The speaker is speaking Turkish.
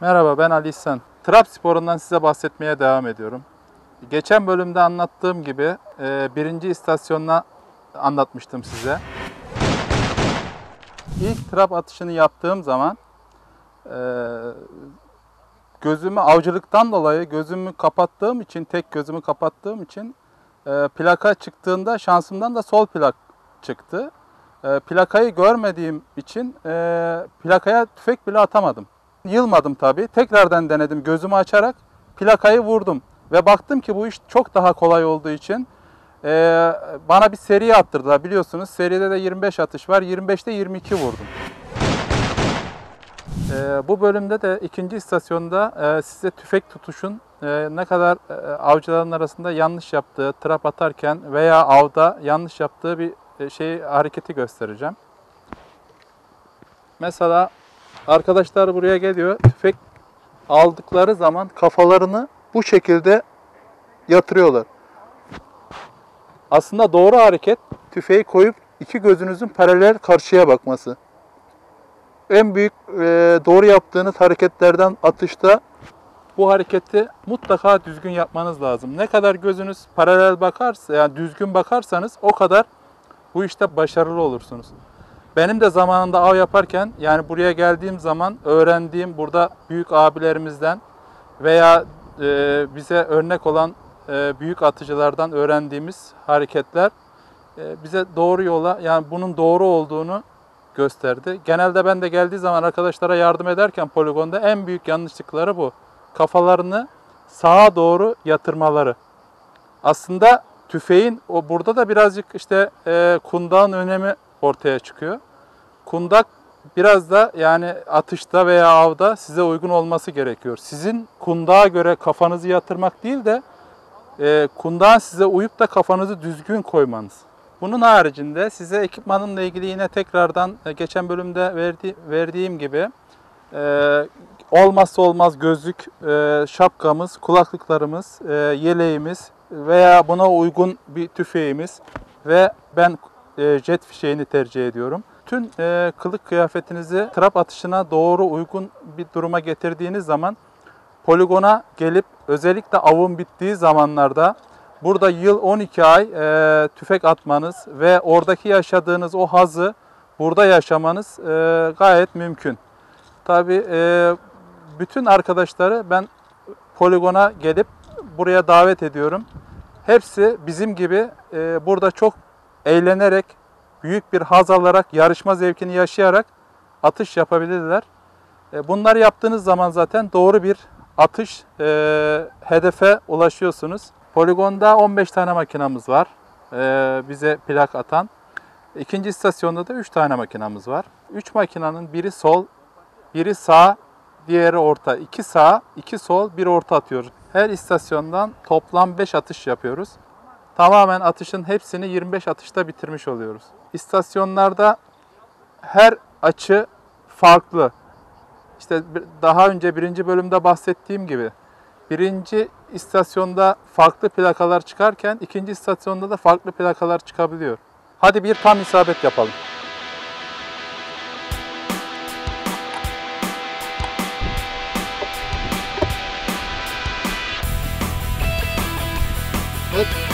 Merhaba ben Ali İhsan. Trap sporundan size bahsetmeye devam ediyorum. Geçen bölümde anlattığım gibi e, birinci istasyonuna anlatmıştım size. İlk trap atışını yaptığım zaman e, gözümü avcılıktan dolayı gözümü kapattığım için, tek gözümü kapattığım için e, plaka çıktığında şansımdan da sol plak çıktı. Plakayı görmediğim için plakaya tüfek bile atamadım. Yılmadım tabii. Tekrardan denedim gözümü açarak plakayı vurdum. Ve baktım ki bu iş çok daha kolay olduğu için e, bana bir seri attırdılar. Biliyorsunuz seride de 25 atış var. 25'te 22 vurdum. E, bu bölümde de ikinci istasyonda e, size tüfek tutuşun e, ne kadar e, avcıların arasında yanlış yaptığı, trap atarken veya avda yanlış yaptığı bir e, şey hareketi göstereceğim. Mesela arkadaşlar buraya geliyor. Tüfek aldıkları zaman kafalarını bu şekilde yatırıyorlar. Aslında doğru hareket tüfeği koyup iki gözünüzün paralel karşıya bakması. En büyük e, doğru yaptığınız hareketlerden atışta bu hareketi mutlaka düzgün yapmanız lazım. Ne kadar gözünüz paralel bakarsa, yani düzgün bakarsanız o kadar bu işte başarılı olursunuz. Benim de zamanında av yaparken yani buraya geldiğim zaman öğrendiğim burada büyük abilerimizden veya e, bize örnek olan e, büyük atıcılardan öğrendiğimiz hareketler e, bize doğru yola yani bunun doğru olduğunu gösterdi. Genelde ben de geldiği zaman arkadaşlara yardım ederken poligonda en büyük yanlışlıkları bu. Kafalarını sağa doğru yatırmaları. Aslında tüfeğin o burada da birazcık işte e, kundağın önemi ortaya çıkıyor. Kundak biraz da yani atışta veya avda size uygun olması gerekiyor. Sizin kundağa göre kafanızı yatırmak değil de e, kundağın size uyup da kafanızı düzgün koymanız. Bunun haricinde size ekipmanımla ilgili yine tekrardan e, geçen bölümde verdi, verdiğim gibi e, olmazsa olmaz gözlük, e, şapkamız, kulaklıklarımız, e, yeleğimiz veya buna uygun bir tüfeğimiz ve ben jet fişeğini tercih ediyorum. Tüm e, kılık kıyafetinizi trap atışına doğru uygun bir duruma getirdiğiniz zaman poligona gelip özellikle avın bittiği zamanlarda burada yıl 12 ay e, tüfek atmanız ve oradaki yaşadığınız o hazı burada yaşamanız e, gayet mümkün. Tabi e, bütün arkadaşları ben poligona gelip buraya davet ediyorum. Hepsi bizim gibi e, burada çok eğlenerek, büyük bir haz alarak, yarışma zevkini yaşayarak atış yapabilirler. E, bunları yaptığınız zaman zaten doğru bir atış e, hedefe ulaşıyorsunuz. Poligonda 15 tane makinamız var. E, bize plak atan. İkinci istasyonda da 3 tane makinamız var. 3 makinanın biri sol, biri sağ, diğeri orta. 2 sağ, 2 sol, 1 orta atıyoruz. Her istasyondan toplam 5 atış yapıyoruz tamamen atışın hepsini 25 atışta bitirmiş oluyoruz. İstasyonlarda her açı farklı. İşte daha önce birinci bölümde bahsettiğim gibi birinci istasyonda farklı plakalar çıkarken ikinci istasyonda da farklı plakalar çıkabiliyor. Hadi bir tam isabet yapalım. Hop.